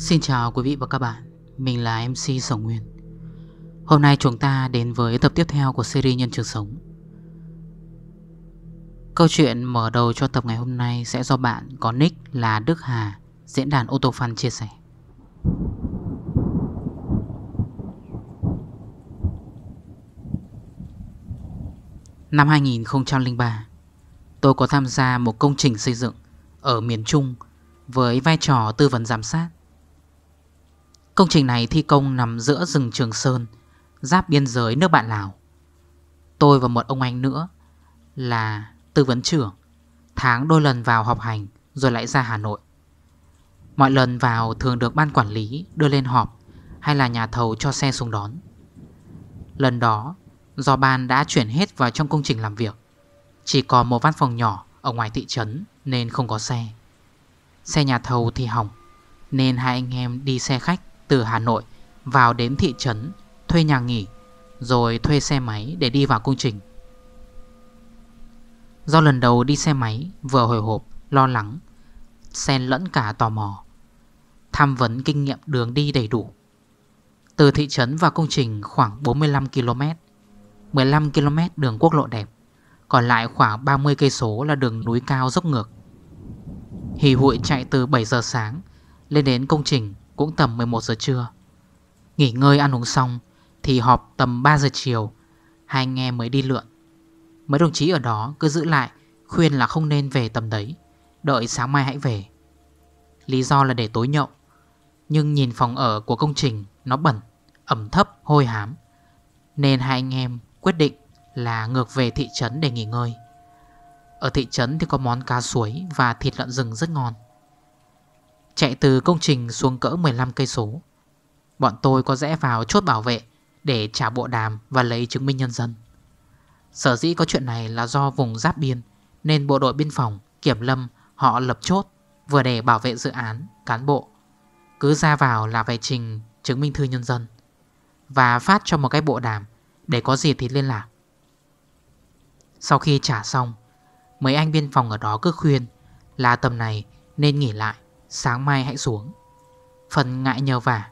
Xin chào quý vị và các bạn. Mình là MC Sổng Nguyên. Hôm nay chúng ta đến với tập tiếp theo của series Nhân trường sống. Câu chuyện mở đầu cho tập ngày hôm nay sẽ do bạn có nick là Đức Hà, Diễn đàn ô tô fan chia sẻ. Năm 2003 Tôi có tham gia một công trình xây dựng Ở miền Trung Với vai trò tư vấn giám sát. Công trình này thi công nằm giữa rừng Trường Sơn, Giáp biên giới nước bạn Lào. Tôi và một ông anh nữa Là tư vấn trưởng, Tháng đôi lần vào họp hành Rồi lại ra Hà Nội. Mọi lần vào thường được ban quản lý đưa lên họp Hay là nhà thầu cho xe xuống đón. Lần đó, Do ban đã chuyển hết vào trong công trình làm việc. Chỉ còn một văn phòng nhỏ Ở ngoài thị trấn nên không có xe. Xe nhà thầu thì hỏng Nên hai anh em đi xe khách từ Hà Nội vào đến thị trấn thuê nhà nghỉ rồi thuê xe máy để đi vào công trình. Do lần đầu đi xe máy vừa hồi hộp, lo lắng, xen lẫn cả tò mò, tham vấn kinh nghiệm đường đi đầy đủ. Từ thị trấn vào công trình khoảng 45 km, 15 km đường quốc lộ đẹp, còn lại khoảng 30 cây số là đường núi cao dốc ngược. Hì hụi chạy từ 7 giờ sáng lên đến công trình cũng tầm 11 giờ trưa. Nghỉ ngơi ăn uống xong Thì họp tầm 3 giờ chiều Hai anh em mới đi lượn. Mấy đồng chí ở đó cứ giữ lại Khuyên là không nên về tầm đấy Đợi sáng mai hãy về. Lý do là để tối nhậu Nhưng nhìn phòng ở của công trình Nó bẩn, ẩm thấp, hôi hám Nên hai anh em quyết định Là ngược về thị trấn để nghỉ ngơi. Ở thị trấn thì có món cá suối Và thịt lợn rừng rất ngon. Chạy từ công trình xuống cỡ 15 cây số. Bọn tôi có rẽ vào chốt bảo vệ Để trả bộ đàm và lấy chứng minh nhân dân. Sở dĩ có chuyện này là do vùng giáp biên Nên bộ đội biên phòng, kiểm lâm Họ lập chốt Vừa để bảo vệ dự án, cán bộ. Cứ ra vào là phải trình chứng minh thư nhân dân Và phát cho một cái bộ đàm Để có gì thì liên lạc. Sau khi trả xong Mấy anh biên phòng ở đó cứ khuyên Là tầm này nên nghỉ lại. Sáng mai hãy xuống. Phần ngại nhờ vả.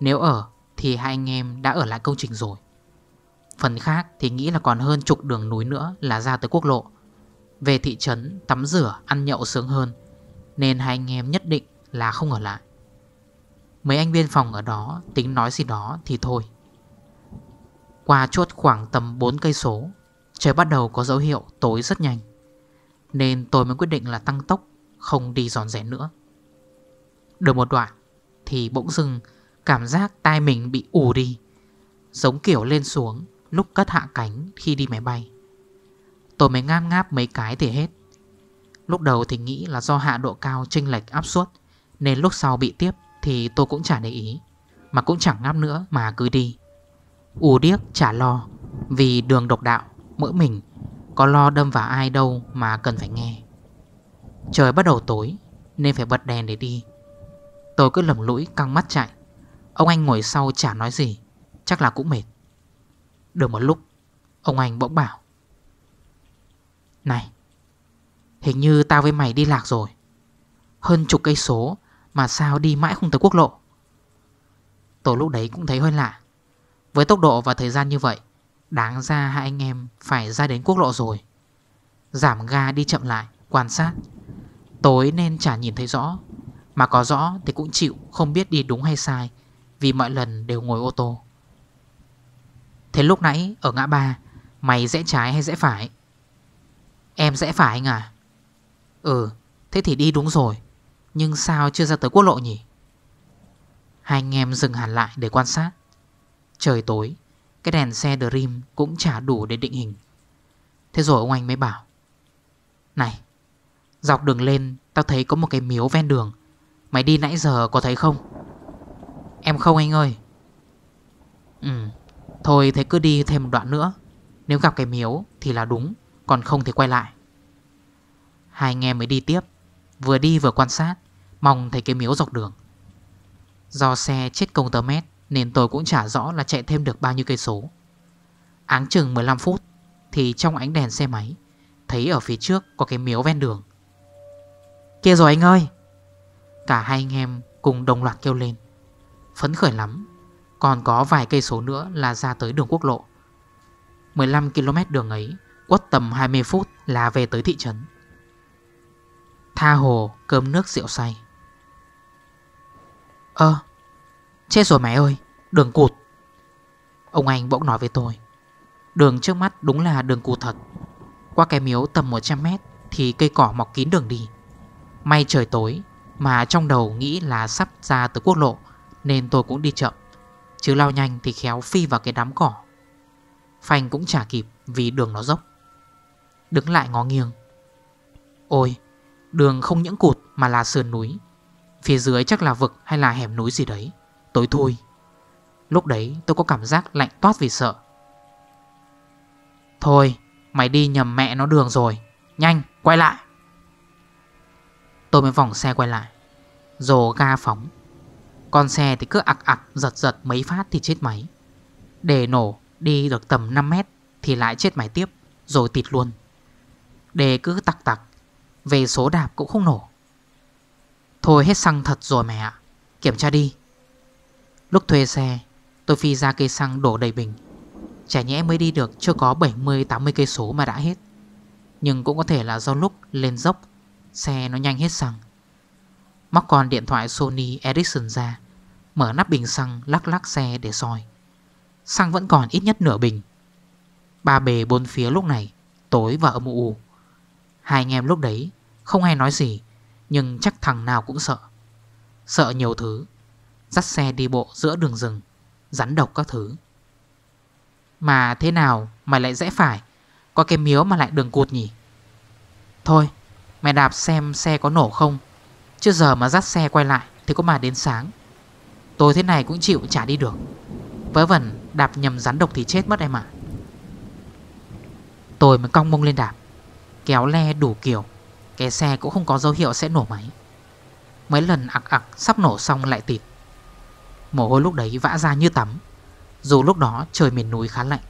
Nếu ở, thì hai anh em đã ở lại công trình rồi. Phần khác thì nghĩ là còn hơn chục đường núi nữa là ra tới quốc lộ. Về thị trấn, tắm rửa, ăn nhậu sướng hơn, Nên hai anh em nhất định là không ở lại. Mấy anh biên phòng ở đó tính nói gì đó thì thôi. Qua chốt khoảng tầm 4 cây số, Trời bắt đầu có dấu hiệu tối rất nhanh, Nên tôi mới quyết định là tăng tốc, Không đi giòn rẻ nữa được một đoạn, Thì bỗng dưng cảm giác tai mình bị ù đi, Giống kiểu lên xuống Lúc cất hạ cánh khi đi máy bay. Tôi mới ngáp ngáp mấy cái thì hết. Lúc đầu thì nghĩ là do hạ độ cao chênh lệch áp suất, Nên lúc sau bị tiếp Thì tôi cũng chả để ý, Mà cũng chẳng ngáp nữa mà cứ đi. Ù điếc, chả lo, Vì đường độc đạo Mỗi mình, Có lo đâm vào ai đâu mà cần phải nghe. Trời bắt đầu tối, Nên phải bật đèn để đi. Tôi cứ lầm lũi, căng mắt chạy. Ông anh ngồi sau chả nói gì, Chắc là cũng mệt. Được một lúc, Ông anh bỗng bảo. Này, Hình như tao với mày đi lạc rồi. Hơn chục cây số Mà sao đi mãi không tới quốc lộ. Tôi lúc đấy cũng thấy hơi lạ. Với tốc độ và thời gian như vậy, Đáng ra hai anh em phải ra đến quốc lộ rồi. Giảm ga đi chậm lại, Quan sát. Tối nên chả nhìn thấy rõ mà có rõ thì cũng chịu, không biết đi đúng hay sai, Vì mọi lần đều ngồi ô tô. Thế lúc nãy ở ngã ba, Mày rẽ trái hay rẽ phải? Em rẽ phải anh à? Ừ Thế thì đi đúng rồi, Nhưng sao chưa ra tới quốc lộ nhỉ? Hai anh em dừng hẳn lại để quan sát. Trời tối, Cái đèn xe Dream cũng chả đủ để định hình. Thế rồi ông anh mới bảo, Này, Dọc đường lên Tao thấy có một cái miếu ven đường Mày đi nãy giờ có thấy không? Em không anh ơi. Ừ Thôi thế cứ đi thêm một đoạn nữa. Nếu gặp cái miếu thì là đúng, Còn không thì quay lại. Hai anh em mới đi tiếp. Vừa đi vừa quan sát, Mong thấy cái miếu dọc đường. Do xe chết công tơ mét, Nên tôi cũng chả rõ là chạy thêm được bao nhiêu cây số. Áng chừng 15 phút, Thì trong ánh đèn xe máy, Thấy ở phía trước có cái miếu ven đường. Kia rồi anh ơi! Cả hai anh em Cùng đồng loạt kêu lên. Phấn khởi lắm. Còn có vài cây số nữa là ra tới đường quốc lộ. 15 km đường ấy, Quất tầm 20 phút là về tới thị trấn. Tha hồ cơm nước rượu say. Ơ, Chết rồi mẹ ơi, Đường cụt. Ông anh bỗng nói với tôi, Đường trước mắt đúng là đường cụt thật. Qua cái miếu tầm 100 mét Thì cây cỏ mọc kín đường đi. May trời tối mà trong đầu nghĩ là sắp ra tới quốc lộ, Nên tôi cũng đi chậm. Chứ lao nhanh thì khéo phi vào cái đám cỏ. Phanh cũng chả kịp vì đường nó dốc. Đứng lại ngó nghiêng. Ôi, Đường không những cụt mà là sườn núi. Phía dưới chắc là vực hay là hẻm núi gì đấy. Tối thui. Lúc đấy tôi có cảm giác lạnh toát vì sợ. Thôi, Mày đi nhầm mẹ nó đường rồi. Nhanh, quay lại. Tôi mới vòng xe quay lại. Rồ ga phóng. Con xe thì cứ ạc ạc giật giật mấy phát thì chết máy. Để nổ, đi được tầm 5 mét Thì lại chết máy tiếp, Rồi tịt luôn. Để cứ tặc tặc, Về số đạp cũng không nổ. Thôi hết xăng thật rồi mẹ ạ, Kiểm tra đi. Lúc thuê xe, Tôi phi ra cây xăng đổ đầy bình. Chả nhẽ mới đi được, chưa có 70-80 cây số mà đã hết. Nhưng cũng có thể là do lúc lên dốc Xe nó nhanh hết xăng. Móc con điện thoại Sony Ericsson ra, Mở nắp bình xăng lắc lắc xe để soi. Xăng vẫn còn ít nhất nửa bình. Ba bề bốn phía lúc này, Tối và âm u. Hai anh em lúc đấy Không ai nói gì, Nhưng chắc thằng nào cũng sợ. Sợ nhiều thứ. Dắt xe đi bộ giữa đường rừng, Rắn độc các thứ. Mà thế nào mày lại rẽ phải? Có cái miếu mà lại đường cụt nhỉ? Thôi Mày đạp xem xe có nổ không? Chứ giờ mà dắt xe quay lại Thì có mà đến sáng. Tôi thế này cũng chịu trả đi được. Vớ vẩn đạp nhầm rắn độc thì chết mất em ạ. Tôi mới cong mông lên đạp, Kéo le đủ kiểu, Cái xe cũng không có dấu hiệu sẽ nổ máy. Mấy lần ạc ạc sắp nổ xong lại tịt. Mồ hôi lúc đấy vã ra như tắm, Dù lúc đó trời miền núi khá lạnh.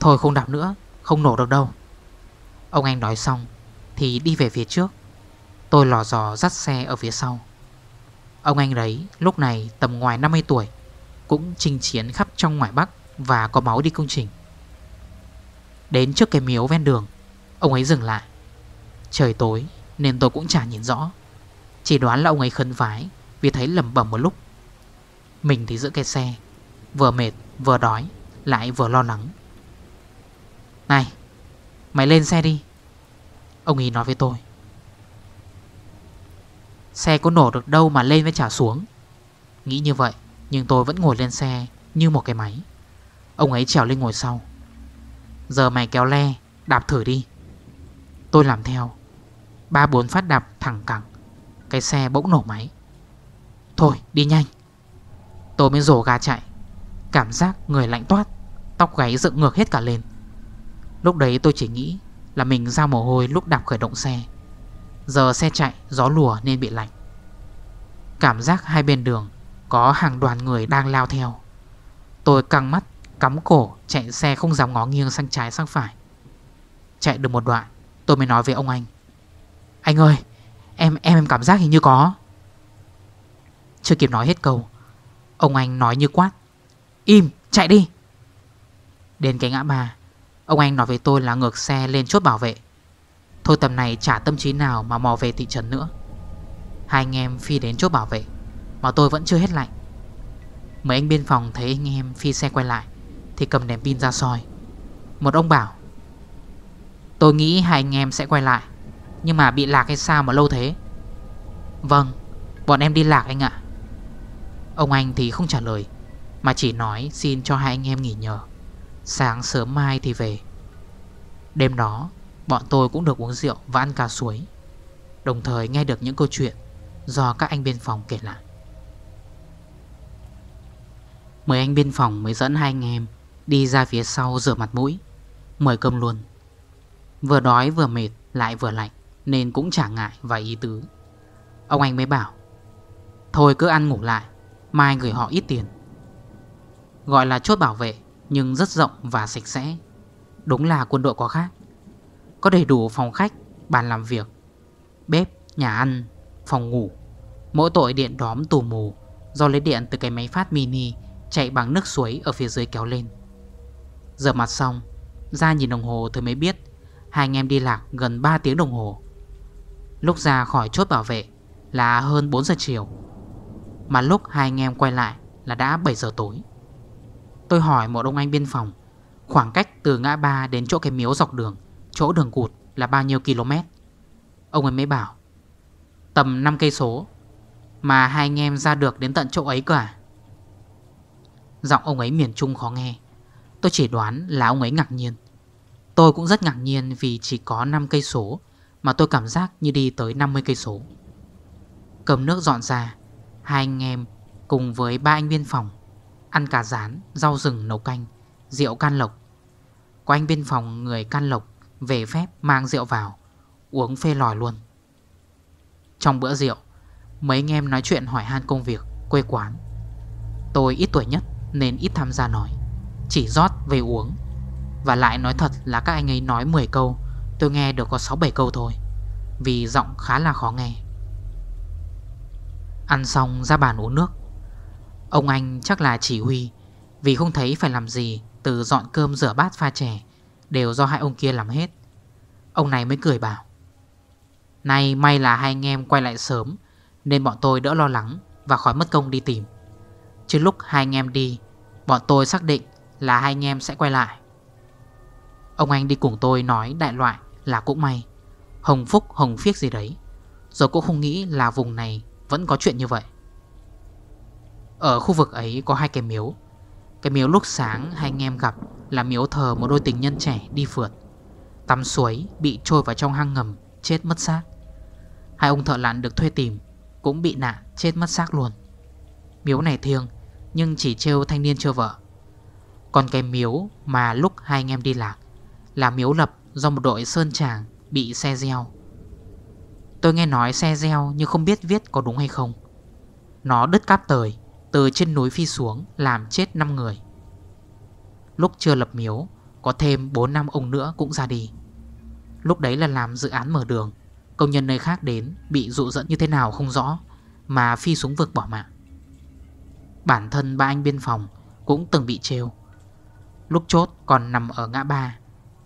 Thôi không đạp nữa, Không nổ được đâu. Ông anh nói xong thì đi về phía trước. Tôi lò dò dắt xe ở phía sau. Ông anh đấy, lúc này tầm ngoài 50 tuổi, Cũng trình chiến khắp trong ngoài Bắc Và có máu đi công trình. Đến trước cái miếu ven đường, Ông ấy dừng lại. Trời tối, nên tôi cũng chả nhìn rõ. Chỉ đoán là ông ấy khấn vái, Vì thấy lầm bẩm một lúc. Mình thì giữ cái xe, Vừa mệt, vừa đói, Lại vừa lo lắng. Này, Mày lên xe đi. Ông ấy nói với tôi. Xe có nổ được đâu mà lên với trả xuống. Nghĩ như vậy, Nhưng tôi vẫn ngồi lên xe như một cái máy. Ông ấy trèo lên ngồi sau. Giờ mày kéo le, Đạp thử đi. Tôi làm theo. Ba bốn phát đạp thẳng cẳng. Cái xe bỗng nổ máy. Thôi, đi nhanh. Tôi mới rổ ga chạy. Cảm giác người lạnh toát, Tóc gáy dựng ngược hết cả lên. Lúc đấy tôi chỉ nghĩ là mình ra mồ hôi lúc đạp khởi động xe. Giờ xe chạy, gió lùa nên bị lạnh. Cảm giác hai bên đường Có hàng đoàn người đang lao theo. Tôi căng mắt, Cắm cổ, chạy xe không dám ngó nghiêng sang trái sang phải. Chạy được một đoạn, Tôi mới nói với ông anh. Anh ơi, em em em cảm giác hình như có. Chưa kịp nói hết câu, Ông anh nói như quát. Im, chạy đi. Đến cái ngã ba Ông anh nói với tôi là ngược xe lên chốt bảo vệ. Thôi tầm này chả tâm trí nào mà mò về thị trấn nữa. Hai anh em phi đến chốt bảo vệ, Mà tôi vẫn chưa hết lạnh. Mấy anh biên phòng thấy anh em phi xe quay lại, Thì cầm đèn pin ra soi. Một ông bảo, Tôi nghĩ hai anh em sẽ quay lại, Nhưng mà bị lạc hay sao mà lâu thế? Vâng Bọn em đi lạc anh ạ. Ông anh thì không trả lời, Mà chỉ nói xin cho hai anh em nghỉ nhờ. Sáng sớm mai thì về. Đêm đó, Bọn tôi cũng được uống rượu và ăn cà suối. Đồng thời nghe được những câu chuyện Do các anh biên phòng kể lại. Mời anh biên phòng mới dẫn hai anh em Đi ra phía sau rửa mặt mũi, Mời cơm luôn. Vừa đói vừa mệt, lại vừa lạnh, Nên cũng chả ngại và ý tứ. Ông anh mới bảo, Thôi cứ ăn ngủ lại, Mai gửi họ ít tiền. Gọi là chốt bảo vệ nhưng rất rộng và sạch sẽ. Đúng là quân đội có khác. Có đầy đủ phòng khách, bàn làm việc Bếp, nhà ăn, phòng ngủ. Mỗi tội điện đóm tù mù Do lấy điện từ cái máy phát mini Chạy bằng nước suối ở phía dưới kéo lên. Giờ mặt xong Ra nhìn đồng hồ thì mới biết Hai anh em đi lạc gần 3 tiếng đồng hồ. Lúc ra khỏi chốt bảo vệ Là hơn 4 giờ chiều. Mà lúc hai anh em quay lại Là đã 7 giờ tối. Tôi hỏi một ông anh biên phòng. Khoảng cách từ ngã ba đến chỗ cái miếu dọc đường, Chỗ đường cụt là bao nhiêu km? Ông ấy mới bảo, Tầm 5 cây số, Mà hai anh em ra được đến tận chỗ ấy cơ à? Giọng ông ấy miền Trung khó nghe. Tôi chỉ đoán là ông ấy ngạc nhiên. Tôi cũng rất ngạc nhiên vì chỉ có 5 cây số Mà tôi cảm giác như đi tới 50 cây số. Cầm nước dọn ra, Hai anh em cùng với ba anh biên phòng Ăn cà rán, rau rừng nấu canh Rượu can lộc. Có anh biên phòng người can lộc Về phép mang rượu vào Uống phê lòi luôn. Trong bữa rượu Mấy anh em nói chuyện hỏi han công việc Quê quán. Tôi ít tuổi nhất nên ít tham gia nói Chỉ rót về uống. Và lại nói thật là các anh ấy nói 10 câu Tôi nghe được có 6-7 câu thôi Vì giọng khá là khó nghe. Ăn xong ra bàn uống nước Ông anh chắc là chỉ huy, Vì không thấy phải làm gì, Từ dọn cơm rửa bát pha chè, Đều do hai ông kia làm hết. Ông này mới cười bảo nay may là hai anh em quay lại sớm, Nên bọn tôi đỡ lo lắng Và khỏi mất công đi tìm. Chứ lúc hai anh em đi, Bọn tôi xác định là hai anh em sẽ quay lại. Ông anh đi cùng tôi nói đại loại là cũng may. Hồng phúc, hồng phiếc gì đấy, Rồi cũng không nghĩ là vùng này vẫn có chuyện như vậy. Ở khu vực ấy có hai cái miếu. Cái miếu lúc sáng hai anh em gặp Là miếu thờ một đôi tình nhân trẻ đi phượt. Tắm suối bị trôi vào trong hang ngầm, Chết mất xác. Hai ông thợ lặn được thuê tìm, Cũng bị nạn, chết mất xác luôn. Miếu này thiêng, Nhưng chỉ trêu thanh niên chưa vợ. Còn cái miếu mà lúc hai anh em đi lạc Là miếu lập do một đội sơn tràng Bị xe gieo. Tôi nghe nói xe gieo nhưng không biết viết có đúng hay không. Nó đứt cáp tời. Từ trên núi phi xuống, Làm chết 5 người. Lúc chưa lập miếu, Có thêm 4 năm ông nữa cũng ra đi. Lúc đấy là làm dự án mở đường, Công nhân nơi khác đến Bị dụ dẫn như thế nào không rõ, Mà phi xuống vực bỏ mạng. Bản thân ba anh biên phòng Cũng từng bị trêu. Lúc chốt còn nằm ở ngã ba,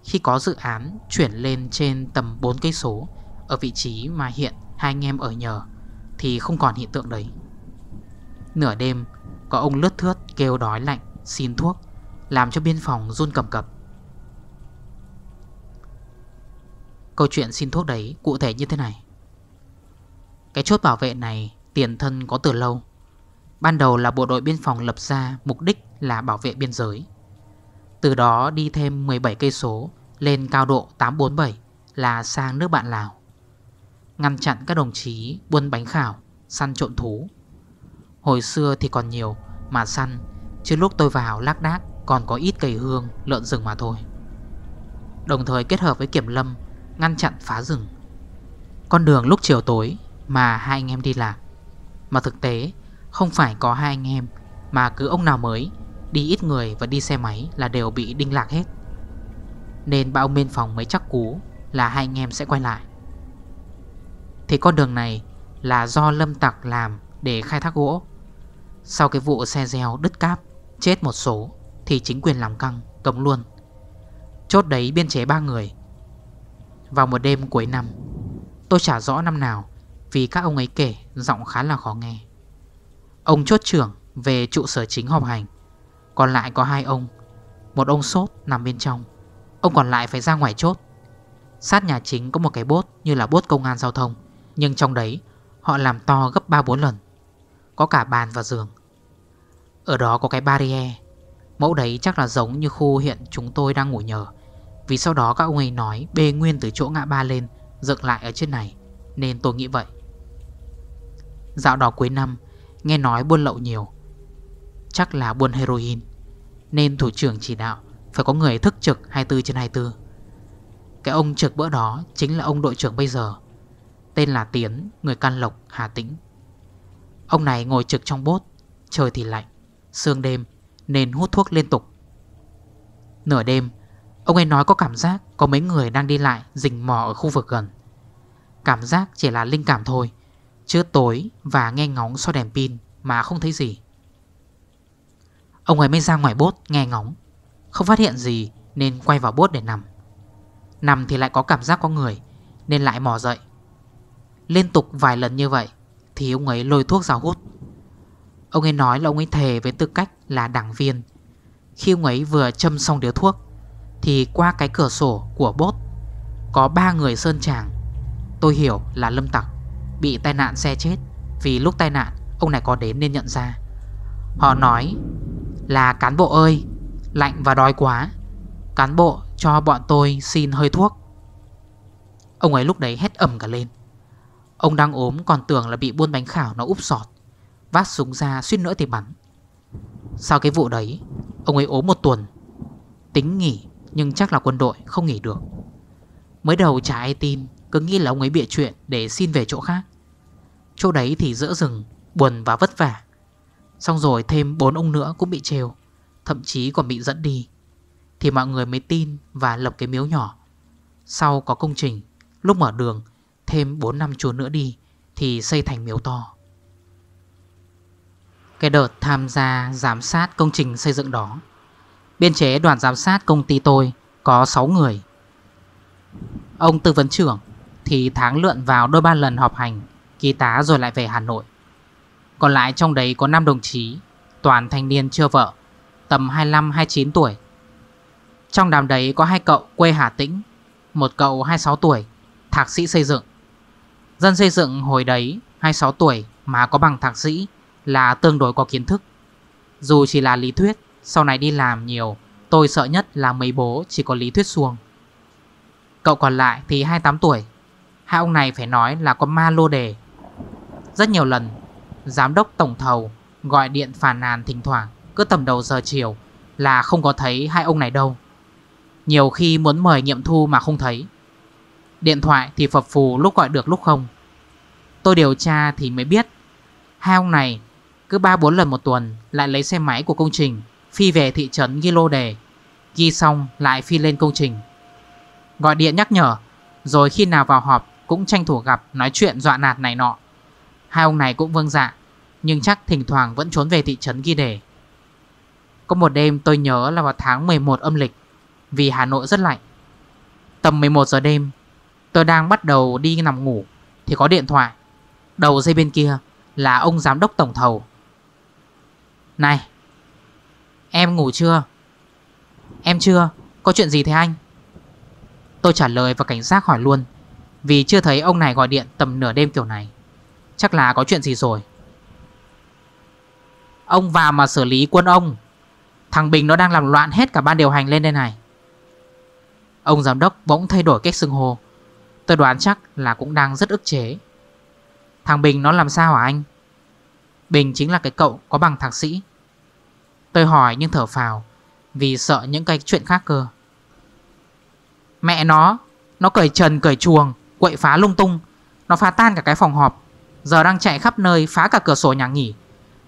Khi có dự án chuyển lên trên tầm 4 cây số, Ở vị trí mà hiện hai anh em ở nhờ, Thì không còn hiện tượng đấy. Nửa đêm Có ông lướt thướt kêu đói lạnh Xin thuốc Làm cho biên phòng run cầm cập. Câu chuyện xin thuốc đấy cụ thể như thế này. Cái chốt bảo vệ này tiền thân có từ lâu. Ban đầu là bộ đội biên phòng lập ra mục đích là bảo vệ biên giới. Từ đó đi thêm 17 cây số lên cao độ 847 là sang nước bạn Lào. Ngăn chặn các đồng chí buôn bánh khảo, săn trộn thú. Hồi xưa thì còn nhiều mà săn Chứ lúc tôi vào lác đác còn có ít cây hương, lợn rừng mà thôi. Đồng thời kết hợp với kiểm lâm Ngăn chặn phá rừng. Con đường lúc chiều tối Mà hai anh em đi lạc. Mà thực tế không phải có hai anh em Mà cứ ông nào mới Đi ít người và đi xe máy là đều bị đinh lạc hết. Nên ba ông bên phòng mới chắc cú Là hai anh em sẽ quay lại. Thì con đường này Là do lâm tặc làm Để khai thác gỗ. Sau cái vụ xe gieo đứt cáp, Chết một số, Thì chính quyền làm căng, cấm luôn. Chốt đấy biên chế ba người. Vào một đêm cuối năm, Tôi chả rõ năm nào, Vì các ông ấy kể giọng khá là khó nghe. Ông chốt trưởng về trụ sở chính họp hành. Còn lại có hai ông, Một ông sốt nằm bên trong. Ông còn lại phải ra ngoài chốt. Sát nhà chính có một cái bốt như là bốt công an giao thông, Nhưng trong đấy họ làm to gấp 3-4 lần. Có cả bàn và giường. Ở đó có cái barrier, Mẫu đấy chắc là giống như khu hiện chúng tôi đang ngủ nhờ. Vì sau đó các ông ấy nói bê nguyên từ chỗ ngã ba lên, Dựng lại ở trên này, Nên tôi nghĩ vậy. Dạo đó cuối năm, Nghe nói buôn lậu nhiều. Chắc là buôn heroin, Nên thủ trưởng chỉ đạo Phải có người thức trực 24 trên 24 Cái ông trực bữa đó Chính là ông đội trưởng bây giờ. Tên là Tiến, Người Can Lộc Hà Tĩnh. Ông này ngồi trực trong bốt, Trời thì lạnh, Sương đêm, Nên hút thuốc liên tục. Nửa đêm, Ông ấy nói có cảm giác có mấy người đang đi lại rình mò ở khu vực gần. Cảm giác chỉ là linh cảm thôi, Chứ tối và nghe ngóng so đèn pin Mà không thấy gì. Ông ấy mới ra ngoài bốt nghe ngóng, Không phát hiện gì Nên quay vào bốt để nằm. Nằm thì lại có cảm giác có người Nên lại mò dậy. Liên tục vài lần như vậy thì ông ấy lôi thuốc ra hút. Ông ấy nói là ông ấy thề với tư cách là đảng viên. Khi ông ấy vừa châm xong điếu thuốc, Thì qua cái cửa sổ của bốt, Có ba người sơn tràng. Tôi hiểu là lâm tặc Bị tai nạn xe chết, Vì lúc tai nạn, ông này có đến nên nhận ra. Họ nói là, cán bộ ơi, Lạnh và đói quá. Cán bộ cho bọn tôi xin hơi thuốc. Ông ấy lúc đấy hét ẩm cả lên. Ông đang ốm còn tưởng là bị buôn bánh khảo nó úp sọt. Vát súng ra suýt nữa thì bắn. Sau cái vụ đấy, Ông ấy ốm một tuần. Tính nghỉ, nhưng chắc là quân đội không nghỉ được. Mới đầu chả ai tin, Cứ nghĩ là ông ấy bịa chuyện để xin về chỗ khác. Chỗ đấy thì giữa rừng Buồn và vất vả. Xong rồi thêm bốn ông nữa cũng bị trêu, Thậm chí còn bị dẫn đi. Thì mọi người mới tin và lập cái miếu nhỏ. Sau có công trình, Lúc mở đường Thêm 4 năm chùa nữa đi, Thì xây thành miếu to. Cái đợt tham gia giám sát công trình xây dựng đó, Biên chế đoàn giám sát công ty tôi Có 6 người. Ông tư vấn trưởng Thì tháng lượn vào đôi ba lần họp hành, Ký tá rồi lại về Hà Nội. Còn lại trong đấy có 5 đồng chí, Toàn thanh niên chưa vợ, Tầm 25-29 tuổi. Trong đám đấy có hai cậu quê Hà Tĩnh, Một cậu 26 tuổi, Thạc sĩ xây dựng. Dân xây dựng hồi đấy 26 tuổi, mà có bằng thạc sĩ, Là tương đối có kiến thức. Dù chỉ là lý thuyết, Sau này đi làm nhiều, Tôi sợ nhất là mấy bố chỉ có lý thuyết xuồng. Cậu còn lại thì 28 tuổi. Hai ông này phải nói là có ma lô đề. Rất nhiều lần, Giám đốc tổng thầu Gọi điện phản nàn thỉnh thoảng, Cứ tầm đầu giờ chiều, Là không có thấy hai ông này đâu. Nhiều khi muốn mời nghiệm thu mà không thấy. Điện thoại thì phập phù lúc gọi được lúc không. Tôi điều tra thì mới biết, Hai ông này cứ 3-4 lần một tuần Lại lấy xe máy của công trình, Phi về thị trấn ghi lô đề, Ghi xong lại phi lên công trình. Gọi điện nhắc nhở, Rồi khi nào vào họp cũng tranh thủ gặp, Nói chuyện dọa nạt này nọ. Hai ông này cũng vâng dạ Nhưng chắc thỉnh thoảng vẫn trốn về thị trấn ghi đề. Có một đêm tôi nhớ là vào tháng 11 âm lịch, Vì Hà Nội rất lạnh. Tầm 11 giờ đêm Tôi đang bắt đầu đi nằm ngủ, Thì có điện thoại. Đầu dây bên kia là ông giám đốc tổng thầu. Này, Em ngủ chưa? Em chưa, Có chuyện gì thế anh? Tôi trả lời và cảnh sát hỏi luôn, Vì chưa thấy ông này gọi điện tầm nửa đêm kiểu này. Chắc là có chuyện gì rồi? Ông vào mà xử lý quân ông. Thằng Bình nó đang làm loạn hết cả ban điều hành lên đây này. Ông giám đốc bỗng thay đổi cách xưng hô. Tôi đoán chắc là cũng đang rất ức chế. Thằng Bình nó làm sao hả anh? Bình chính là cái cậu có bằng thạc sĩ. Tôi hỏi nhưng thở phào, Vì sợ những cái chuyện khác cơ. Mẹ nó Nó cởi trần, cởi chuồng, Quậy phá lung tung. Nó phá tan cả cái phòng họp. Giờ đang chạy khắp nơi, phá cả cửa sổ nhà nghỉ.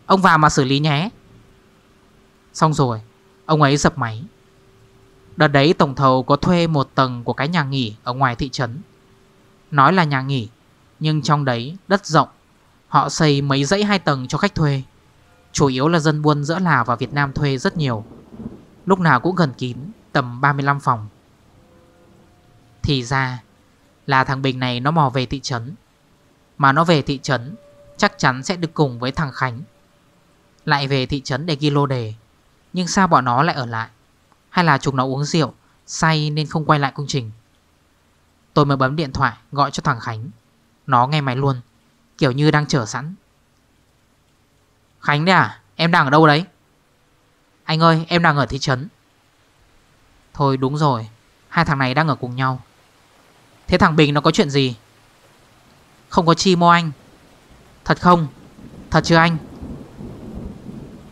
Ông vào mà xử lý nhé. Xong rồi, Ông ấy dập máy. Đợt đấy tổng thầu có thuê một tầng của cái nhà nghỉ Ở ngoài thị trấn. Nói là nhà nghỉ, Nhưng trong đấy đất rộng, Họ xây mấy dãy hai tầng cho khách thuê. Chủ yếu là dân buôn giữa Lào và Việt Nam thuê rất nhiều. Lúc nào cũng gần kín, Tầm 35 phòng. Thì ra Là thằng Bình này nó mò về thị trấn. Mà nó về thị trấn, Chắc chắn sẽ được cùng với thằng Khánh. Lại về thị trấn để ghi lô đề. Nhưng sao bọn nó lại ở lại? Hay là chúng nó uống rượu, Say nên không quay lại công trình? Tôi mới bấm điện thoại, gọi cho thằng Khánh. Nó nghe máy luôn, Kiểu như đang chờ sẵn. Khánh đấy à? Em đang ở đâu đấy? Anh ơi, em đang ở thị trấn. Thôi đúng rồi, Hai thằng này đang ở cùng nhau. Thế thằng Bình nó có chuyện gì? Không có chi mô anh. Thật không? Thật chưa anh?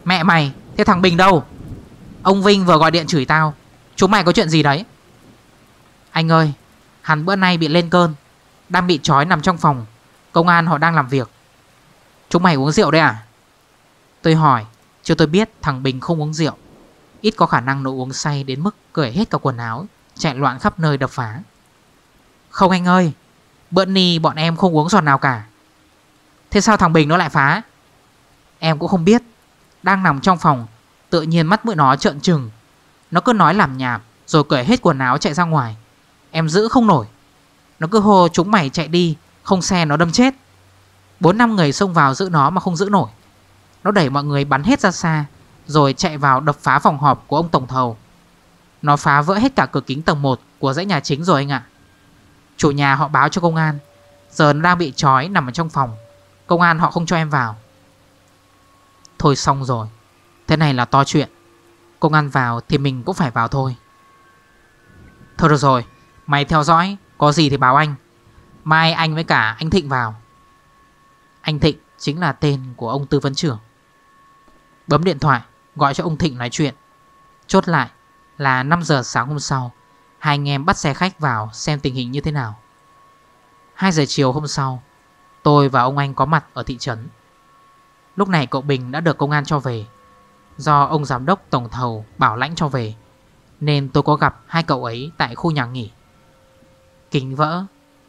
Mẹ mày, Thế thằng Bình đâu? Ông Vinh vừa gọi điện chửi tao. Chúng mày có chuyện gì đấy? Anh ơi Hắn bữa nay bị lên cơn, Đang bị trói nằm trong phòng. Công an họ đang làm việc. Chúng mày uống rượu đấy à? Tôi hỏi, Chứ tôi biết thằng Bình không uống rượu. Ít có khả năng nó uống say đến mức cởi hết cả quần áo, Chạy loạn khắp nơi đập phá. Không anh ơi, Bữa ni bọn em không uống giọt nào cả. Thế sao thằng Bình nó lại phá? Em cũng không biết. Đang nằm trong phòng, Tự nhiên mắt mũi nó trợn trừng. Nó cứ nói làm nhảm, Rồi cởi hết quần áo chạy ra ngoài. Em giữ không nổi. Nó cứ hô chúng mày chạy đi, Không xe nó đâm chết. Bốn năm người xông vào giữ nó mà không giữ nổi. Nó đẩy mọi người bắn hết ra xa, Rồi chạy vào đập phá phòng họp của ông Tổng Thầu. Nó phá vỡ hết cả cửa kính tầng 1 Của dãy nhà chính rồi anh ạ. Chủ nhà họ báo cho công an. Giờ nó đang bị trói nằm ở trong phòng. Công an họ không cho em vào. Thôi xong rồi. Thế này là to chuyện. Công an vào thì mình cũng phải vào thôi. Thôi được rồi. Mày theo dõi, Có gì thì báo anh. Mai anh với cả anh Thịnh vào. Anh Thịnh chính là tên của ông tư vấn trưởng. Bấm điện thoại, Gọi cho ông Thịnh nói chuyện. Chốt lại là 5 giờ sáng hôm sau, Hai anh em bắt xe khách vào xem tình hình như thế nào. 2 giờ chiều hôm sau, Tôi và ông anh có mặt ở thị trấn. Lúc này cậu Bình đã được công an cho về. Do ông giám đốc tổng thầu bảo lãnh cho về, Nên tôi có gặp hai cậu ấy tại khu nhà nghỉ. Kính vỡ,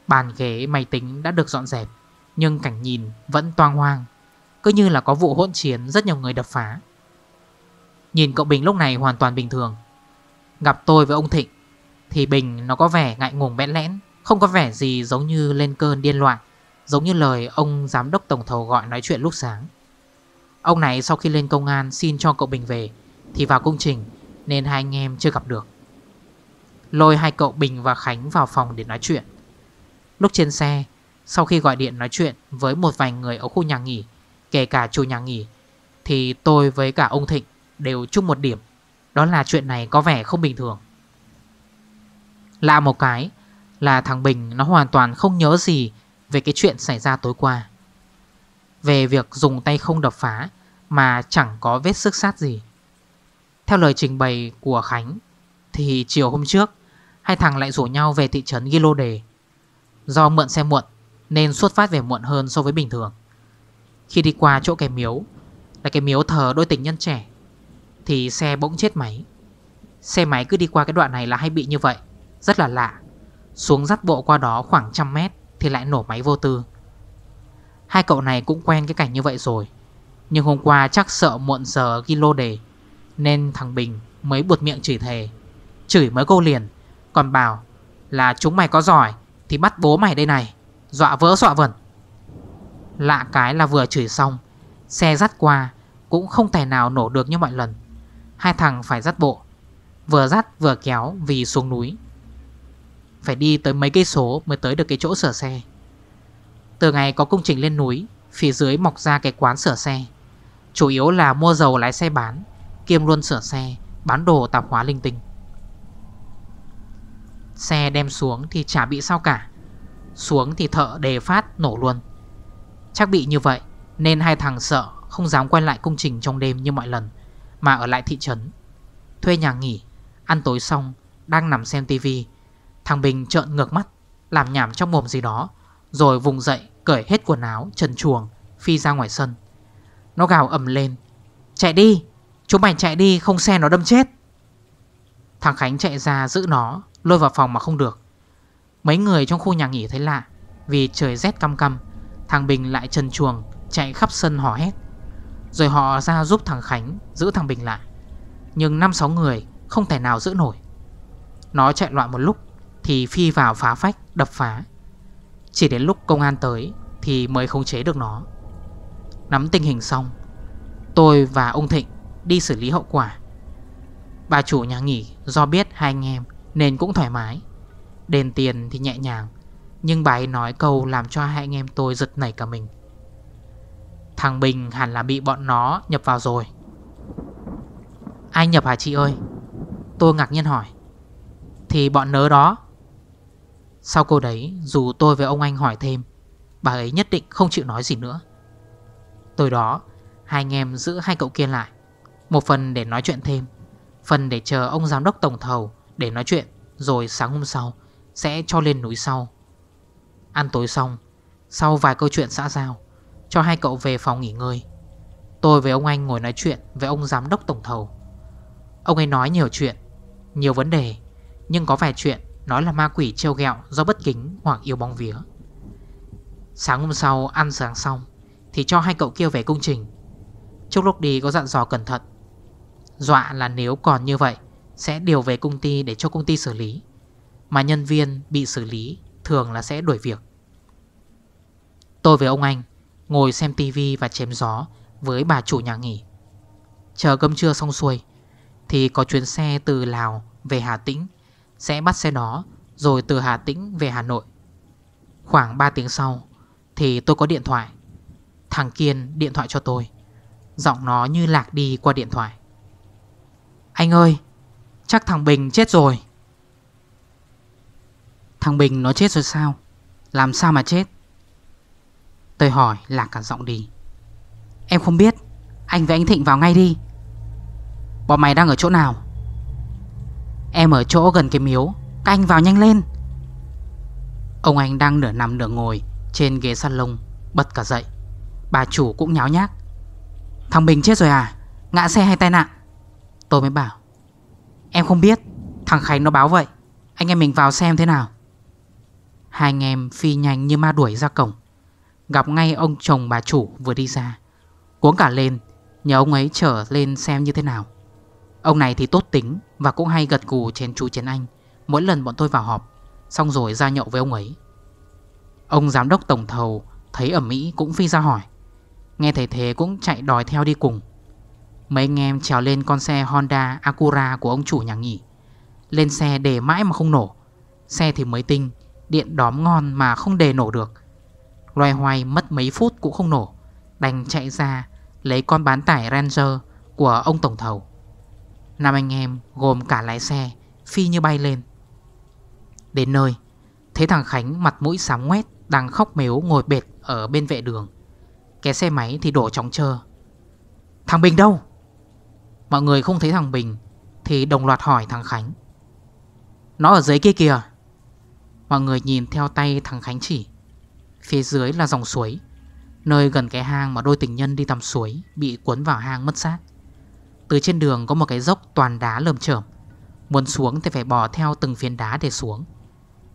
Bàn ghế, máy tính đã được dọn dẹp, Nhưng cảnh nhìn vẫn toang hoang. Cứ như là có vụ hỗn chiến, rất nhiều người đập phá. Nhìn cậu Bình lúc này hoàn toàn bình thường. Gặp tôi với ông Thịnh, Thì Bình nó có vẻ ngại ngùng bẽn lẽn, Không có vẻ gì giống như lên cơn điên loạn, Giống như lời ông giám đốc tổng thầu gọi nói chuyện lúc sáng. Ông này sau khi lên công an xin cho cậu Bình về, Thì vào công trình, Nên hai anh em chưa gặp được. Lôi hai cậu Bình và Khánh vào phòng để nói chuyện. Lúc trên xe, Sau khi gọi điện nói chuyện Với một vài người ở khu nhà nghỉ, Kể cả chủ nhà nghỉ, Thì tôi với cả ông Thịnh Đều chung một điểm. Đó là chuyện này có vẻ không bình thường. Lạ một cái Là thằng Bình nó hoàn toàn không nhớ gì Về cái chuyện xảy ra tối qua. Về việc dùng tay không đập phá Mà chẳng có vết sức sát gì. Theo lời trình bày của Khánh, Thì chiều hôm trước Hai thằng lại rủ nhau về thị trấn ghi lô đề Do mượn xe muộn, Nên xuất phát về muộn hơn so với bình thường. Khi đi qua chỗ cái miếu, Là cái miếu thờ đôi tình nhân trẻ, Thì xe bỗng chết máy. Xe máy cứ đi qua cái đoạn này là hay bị như vậy, Rất là lạ. Xuống dắt bộ qua đó khoảng trăm mét Thì lại nổ máy vô tư. Hai cậu này cũng quen cái cảnh như vậy rồi, Nhưng hôm qua chắc sợ muộn giờ ghi lô đề Nên thằng Bình mới buột miệng chửi thề, Chửi mới câu liền. Còn bảo là chúng mày có giỏi Thì bắt bố mày đây này, Dọa vỡ dọa vẩn. Lạ cái là vừa chửi xong, Xe dắt qua cũng không thể nào nổ được như mọi lần. Hai thằng phải dắt bộ, Vừa dắt vừa kéo vì xuống núi. Phải đi tới mấy cây số mới tới được cái chỗ sửa xe. Từ ngày có công trình lên núi, Phía dưới mọc ra cái quán sửa xe. Chủ yếu là mua dầu lái xe bán, Kiêm luôn sửa xe, Bán đồ tạp hóa linh tinh. Xe đem xuống thì chả bị sao cả. Xuống thì thợ đề phát nổ luôn. Chắc bị như vậy, Nên hai thằng sợ Không dám quay lại công trình trong đêm như mọi lần, Mà ở lại thị trấn. Thuê nhà nghỉ, Ăn tối xong, Đang nằm xem tivi Thằng Bình trợn ngược mắt, Làm nhảm trong mồm gì đó, rồi vùng dậy cởi hết quần áo, trần chuồng, Phi ra ngoài sân. Nó gào ầm lên, Chạy đi! Chúng mày chạy đi, không xe nó đâm chết! Thằng Khánh chạy ra giữ nó Lôi vào phòng mà không được. Mấy người trong khu nhà nghỉ thấy lạ, Vì trời rét căm căm, Thằng Bình lại trần chuồng Chạy khắp sân hò hét. Rồi họ ra giúp thằng Khánh giữ thằng Bình lại. Nhưng 5-6 người không thể nào giữ nổi. Nó chạy loạn một lúc Thì phi vào phá phách, đập phá. Chỉ đến lúc công an tới Thì mới khống chế được nó. Nắm tình hình xong, Tôi và ông Thịnh đi xử lý hậu quả. Bà chủ nhà nghỉ do biết hai anh em nên cũng thoải mái. Đền tiền thì nhẹ nhàng, Nhưng bà ấy nói câu làm cho hai anh em tôi giật nảy cả mình. Thằng Bình hẳn là bị bọn nó nhập vào rồi. Ai nhập hả chị ơi? Tôi ngạc nhiên hỏi. Thì bọn nớ đó. Sau câu đấy, dù tôi với ông anh hỏi thêm, Bà ấy nhất định không chịu nói gì nữa. Tối đó, Hai anh em giữ hai cậu kia lại, Một phần để nói chuyện thêm, Phần để chờ ông giám đốc tổng thầu để nói chuyện, Rồi sáng hôm sau, Sẽ cho lên núi sau. Ăn tối xong, Sau vài câu chuyện xã giao, Cho hai cậu về phòng nghỉ ngơi. Tôi với ông anh ngồi nói chuyện Với ông giám đốc tổng thầu. Ông ấy nói nhiều chuyện, Nhiều vấn đề, Nhưng có vài chuyện Nói là ma quỷ treo gẹo do bất kính hoặc yêu bóng vía. Sáng hôm sau, ăn sáng xong, Thì cho hai cậu kia về công trình. Trước lúc đi có dặn dò cẩn thận. Dọa là nếu còn như vậy sẽ điều về công ty để cho công ty xử lý. Mà nhân viên bị xử lý Thường là sẽ đuổi việc. Tôi với ông anh Ngồi xem tivi và chém gió Với bà chủ nhà nghỉ. Chờ cơm trưa xong xuôi Thì có chuyến xe từ Lào về Hà Tĩnh, Sẽ bắt xe đó Rồi từ Hà Tĩnh về Hà Nội. Khoảng 3 tiếng sau Thì tôi có điện thoại. Thằng Kiên điện thoại cho tôi. Giọng nó như lạc đi qua điện thoại. Anh ơi Chắc thằng Bình chết rồi. Thằng Bình nó chết rồi sao? Làm sao mà chết? Tôi hỏi lạc cả giọng đi. Em không biết. Anh với anh Thịnh vào ngay đi. Bọn mày đang ở chỗ nào? Em ở chỗ gần cái miếu. Các anh vào nhanh lên. Ông anh đang nửa nằm nửa ngồi Trên ghế salon, Bật cả dậy. Bà chủ cũng nháo nhác. Thằng Bình chết rồi à? Ngã xe hay tai nạn? Tôi mới bảo. Em không biết. Thằng Khánh nó báo vậy. Anh em mình vào xem thế nào. Hai anh em phi nhanh như ma đuổi ra cổng. Gặp ngay ông chồng bà chủ vừa đi ra. Cuống cả lên, Nhờ ông ấy trở lên xem như thế nào. Ông này thì tốt tính Và cũng hay gật gù chén chú chén anh. Mỗi lần bọn tôi vào họp, Xong rồi ra nhậu với ông ấy. Ông giám đốc tổng thầu Thấy ở Mỹ cũng phi ra hỏi. Nghe thấy thế cũng chạy đòi theo đi cùng. Mấy anh em trèo lên con xe Honda Acura của ông chủ nhà nghỉ. Lên xe để mãi mà không nổ. Xe thì mới tinh, Điện đóm ngon mà không đề nổ được. Loài hoài mất mấy phút cũng không nổ. Đành chạy ra, Lấy con bán tải Ranger Của ông tổng thầu. Năm anh em gồm cả lái xe, Phi như bay lên. Đến nơi, Thấy thằng Khánh mặt mũi sám ngoét Đang khóc mếu ngồi bệt ở bên vệ đường. Cái xe máy thì đổ trống trơ Thằng Bình đâu? Mọi người không thấy thằng Bình Thì đồng loạt hỏi thằng Khánh. Nó ở dưới kia kìa. Mọi người nhìn theo tay thằng Khánh chỉ. Phía dưới là dòng suối, Nơi gần cái hang mà đôi tình nhân đi tắm suối Bị cuốn vào hang mất xác. Từ trên đường có một cái dốc toàn đá lầm chởm. Muốn xuống thì phải bỏ theo từng phiến đá để xuống.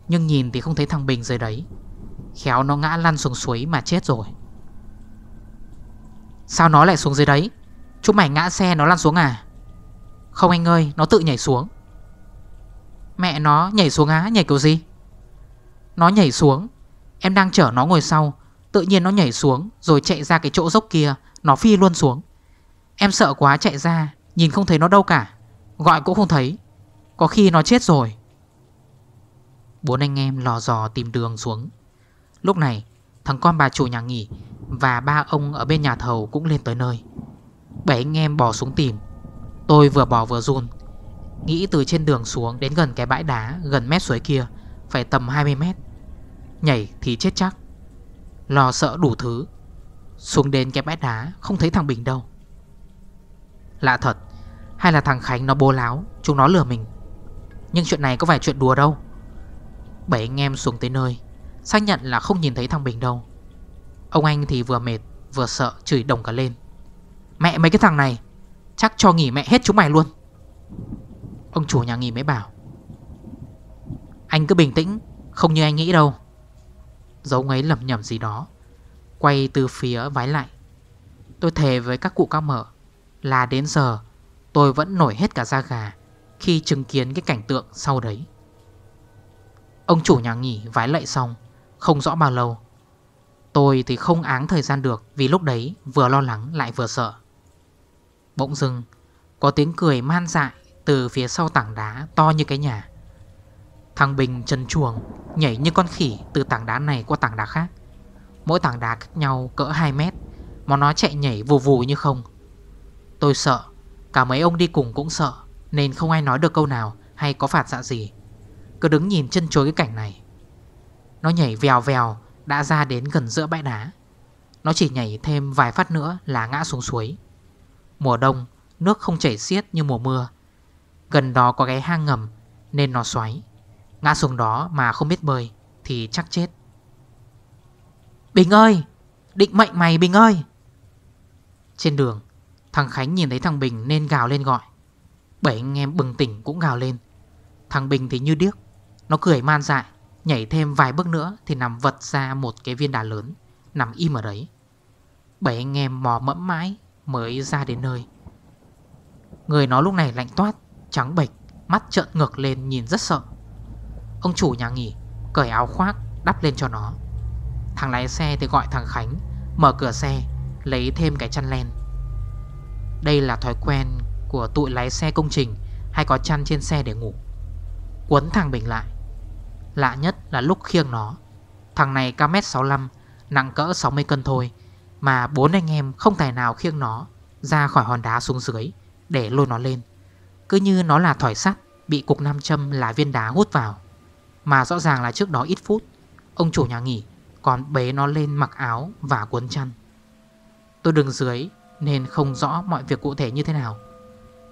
Nhưng nhìn thì không thấy thằng Bình dưới đấy. Khéo nó ngã lăn xuống suối mà chết rồi. Sao nó lại xuống dưới đấy? Chúng mày ngã xe nó lăn xuống à? Không anh ơi, Nó tự nhảy xuống. Mẹ nó nhảy xuống á, Nhảy kiểu gì? Nó nhảy xuống, Em đang chở nó ngồi sau, Tự nhiên nó nhảy xuống Rồi chạy ra cái chỗ dốc kia, Nó phi luôn xuống. Em sợ quá chạy ra, Nhìn không thấy nó đâu cả. Gọi cũng không thấy, Có khi nó chết rồi. Bốn anh em lò dò tìm đường xuống. Lúc này, thằng con bà chủ nhà nghỉ Và ba ông ở bên nhà thầu cũng lên tới nơi. Bảy anh em bỏ xuống tìm. Tôi vừa bỏ vừa run. Nghĩ từ trên đường xuống đến gần cái bãi đá Gần mét suối kia, Phải tầm 20 mét. Nhảy thì chết chắc. Lo sợ đủ thứ. Xuống đến cái bãi đá, Không thấy thằng Bình đâu. Lạ thật, Hay là thằng Khánh nó bố láo, Chúng nó lừa mình. Nhưng chuyện này có phải chuyện đùa đâu. Bảy anh em xuống tới nơi, Xác nhận là không nhìn thấy thằng Bình đâu. Ông anh thì vừa mệt, Vừa sợ, chửi đồng cả lên. Mẹ mấy cái thằng này, Chắc cho nghỉ mẹ hết chúng mày luôn. Ông chủ nhà nghỉ mới bảo. Anh cứ bình tĩnh, Không như anh nghĩ đâu. Dấu ấy lầm nhầm gì đó, Quay từ phía vái lại. Tôi thề với các cụ cao mở Là đến giờ tôi vẫn nổi hết cả da gà Khi chứng kiến cái cảnh tượng sau đấy. Ông chủ nhà nghỉ vái lại xong, Không rõ bao lâu. Tôi thì không áng thời gian được Vì lúc đấy vừa lo lắng lại vừa sợ. Bỗng dưng, Có tiếng cười man dại Từ phía sau tảng đá to như cái nhà. Thằng Bình chân chuồng, Nhảy như con khỉ từ tảng đá này qua tảng đá khác. Mỗi tảng đá cách nhau cỡ 2 mét, Mà nó chạy nhảy vù vù như không. Tôi sợ, Cả mấy ông đi cùng cũng sợ, Nên không ai nói được câu nào Hay có phạt dạ gì. Cứ đứng nhìn chân chối cái cảnh này. Nó nhảy vèo vèo, Đã ra đến gần giữa bãi đá. Nó chỉ nhảy thêm vài phát nữa là ngã xuống suối. Mùa đông, Nước không chảy xiết như mùa mưa. Gần đó có cái hang ngầm, Nên nó xoáy. Ngã xuống đó mà không biết bơi, Thì chắc chết. Bình ơi! Định mệnh mày, Bình ơi! Trên đường, Thằng Khánh nhìn thấy thằng Bình nên gào lên gọi. Bảy anh em bừng tỉnh cũng gào lên. Thằng Bình thì như điếc, Nó cười man dại, Nhảy thêm vài bước nữa Thì nằm vật ra một cái viên đá lớn, Nằm im ở đấy. Bảy anh em mò mẫm mãi Mới ra đến nơi. Người nó lúc này lạnh toát, Trắng bệch, Mắt trợn ngược lên nhìn rất sợ. Ông chủ nhà nghỉ, Cởi áo khoác, đắp lên cho nó. Thằng lái xe thì gọi thằng Khánh, Mở cửa xe, Lấy thêm cái chăn len. Đây là thói quen của tụi lái xe công trình, Hay có chăn trên xe để ngủ. Quấn thằng Bình lại. Lạ nhất là lúc khiêng nó. Thằng này cao mét 65 Nặng cỡ 60 cân thôi mà bốn anh em không tài nào khiêng nó Ra khỏi hòn đá xuống dưới Để lôi nó lên. Cứ như nó là thỏi sắt Bị cục nam châm là viên đá hút vào. Mà rõ ràng là trước đó ít phút, Ông chủ nhà nghỉ còn bế nó lên mặc áo và cuốn chăn. Tôi đứng dưới Nên không rõ mọi việc cụ thể như thế nào.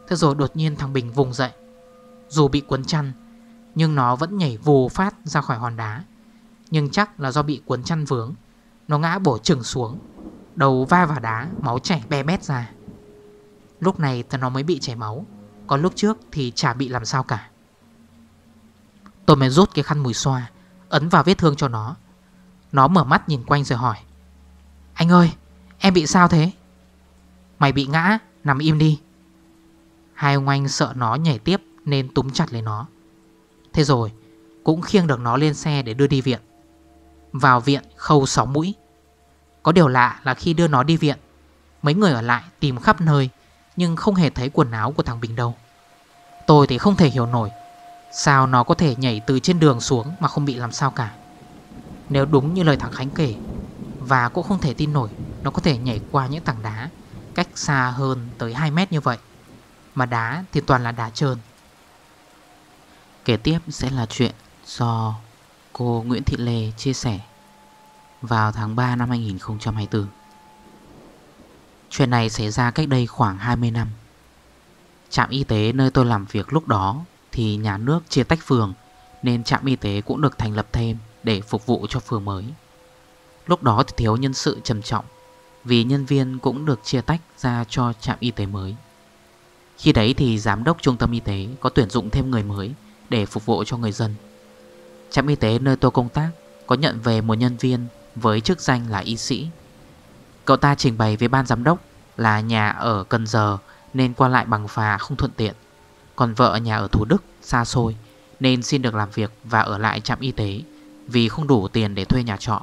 Thế rồi đột nhiên thằng Bình vùng dậy. Dù bị cuốn chăn, Nhưng nó vẫn nhảy vù phát ra khỏi hòn đá. Nhưng chắc là do bị cuốn chăn vướng, Nó ngã bổ trừng xuống. Đầu va vào đá, Máu chảy be bét ra. Lúc này thì nó mới bị chảy máu, Còn lúc trước thì chả bị làm sao cả. Tôi mới rút cái khăn mùi xoa, Ấn vào vết thương cho nó. Nó mở mắt nhìn quanh rồi hỏi, Anh ơi, em bị sao thế? Mày bị ngã, nằm im đi. Hai ông anh sợ nó nhảy tiếp Nên túm chặt lấy nó. Thế rồi, cũng khiêng được nó lên xe để đưa đi viện. Vào viện khâu 6 mũi. Có điều lạ là khi đưa nó đi viện, Mấy người ở lại tìm khắp nơi, Nhưng không hề thấy quần áo của thằng Bình đâu. Tôi thì không thể hiểu nổi, Sao nó có thể nhảy từ trên đường xuống Mà không bị làm sao cả. Nếu đúng như lời thằng Khánh kể, Và cũng không thể tin nổi, Nó có thể nhảy qua những tảng đá Cách xa hơn tới 2 mét như vậy. Mà đá thì toàn là đá trơn. Kế tiếp sẽ là chuyện do cô Nguyễn Thị Lê chia sẻ vào tháng 3 năm 2024. Chuyện này xảy ra cách đây khoảng 20 năm. Trạm y tế nơi tôi làm việc lúc đó thì nhà nước chia tách phường, nên trạm y tế cũng được thành lập thêm để phục vụ cho phường mới. Lúc đó thì thiếu nhân sự trầm trọng, vì nhân viên cũng được chia tách ra cho trạm y tế mới. Khi đấy thì giám đốc trung tâm y tế có tuyển dụng thêm người mới để phục vụ cho người dân. Trạm y tế nơi tôi công tác có nhận về một nhân viên với chức danh là y sĩ. Cậu ta trình bày với ban giám đốc là nhà ở Cần Giờ nên qua lại bằng phà không thuận tiện. Còn vợ nhà ở Thủ Đức, xa xôi, nên xin được làm việc và ở lại trạm y tế vì không đủ tiền để thuê nhà trọ.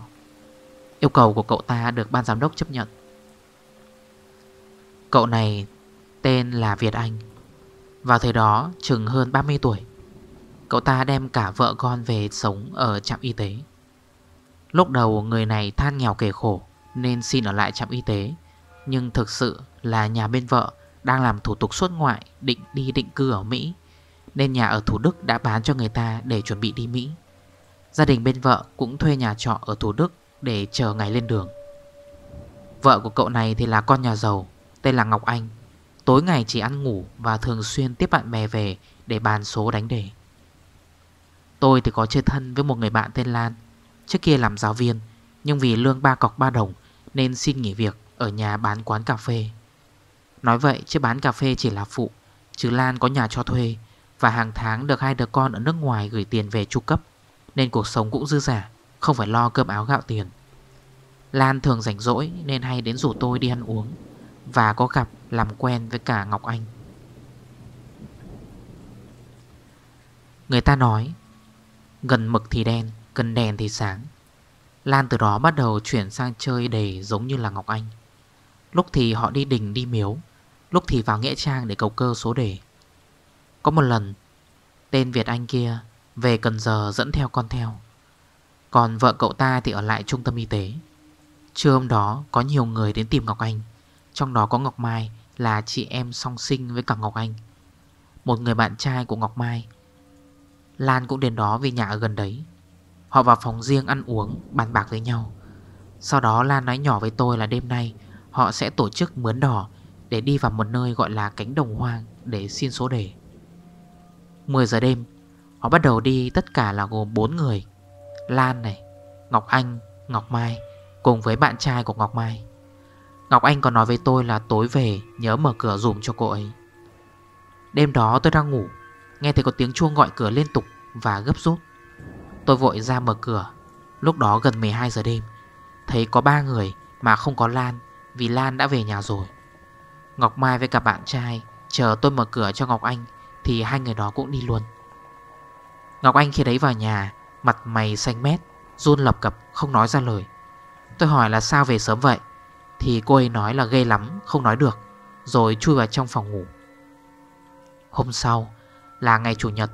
Yêu cầu của cậu ta được ban giám đốc chấp nhận. Cậu này tên là Việt Anh. Vào thời đó chừng hơn 30 tuổi. Cậu ta đem cả vợ con về sống ở trạm y tế Lúc đầu người này than nghèo kể khổ, Nên xin ở lại trạm y tế. Nhưng thực sự là nhà bên vợ Đang làm thủ tục xuất ngoại, Định đi định cư ở Mỹ, Nên nhà ở Thủ Đức đã bán cho người ta Để chuẩn bị đi Mỹ. Gia đình bên vợ cũng thuê nhà trọ ở Thủ Đức Để chờ ngày lên đường. Vợ của cậu này thì là con nhà giàu, Tên là Ngọc Anh. Tối ngày chỉ ăn ngủ và thường xuyên tiếp bạn bè về Để bàn số đánh đề. Tôi thì có chơi thân với một người bạn tên Lan. Trước kia làm giáo viên, Nhưng vì lương ba cọc ba đồng Nên xin nghỉ việc ở nhà bán quán cà phê. Nói vậy, chứ bán cà phê chỉ là phụ, Chứ Lan có nhà cho thuê, Và hàng tháng được hai đứa con ở nước ngoài gửi tiền về tru cấp, Nên cuộc sống cũng dư giả Không phải lo cơm áo gạo tiền. Lan thường rảnh rỗi nên hay đến rủ tôi đi ăn uống, Và có gặp làm quen với cả Ngọc Anh. Người ta nói, Gần mực thì đen cần đèn thì sáng. Lan từ đó bắt đầu chuyển sang chơi đầy giống như là Ngọc Anh. Lúc thì họ đi đình, đi miếu. Lúc thì vào Nghĩa Trang để cầu cơ số đề. Có một lần, Tên Việt Anh kia Về Cần Giờ dẫn theo con theo. Còn vợ cậu ta thì ở lại trung tâm y tế. Trưa hôm đó có nhiều người đến tìm Ngọc Anh. Trong đó có Ngọc Mai là chị em song sinh với cả Ngọc Anh. Một người bạn trai của Ngọc Mai. Lan cũng đến đó vì nhà ở gần đấy. Họ vào phòng riêng ăn uống Bàn bạc với nhau. Sau đó Lan nói nhỏ với tôi là đêm nay Họ sẽ tổ chức mướn đỏ Để đi vào một nơi gọi là cánh đồng hoang Để xin số đề. 10 giờ đêm Họ bắt đầu đi tất cả là gồm 4 người Lan này Ngọc Anh, Ngọc Mai Cùng với bạn trai của Ngọc Mai. Ngọc Anh còn nói với tôi là tối về Nhớ mở cửa dùm cho cô ấy. Đêm đó tôi đang ngủ Nghe thấy có tiếng chuông gọi cửa liên tục Và gấp rút. Tôi vội ra mở cửa. Lúc đó gần 12 giờ đêm. Thấy có ba người mà không có Lan, Vì Lan đã về nhà rồi. Ngọc Mai với cả bạn trai, Chờ tôi mở cửa cho Ngọc Anh, Thì hai người đó cũng đi luôn. Ngọc Anh khi đấy vào nhà, Mặt mày xanh mét, Run lập cập, không nói ra lời. Tôi hỏi là sao về sớm vậy? Thì cô ấy nói là ghê lắm, Không nói được, Rồi chui vào trong phòng ngủ. Hôm sau là ngày Chủ nhật,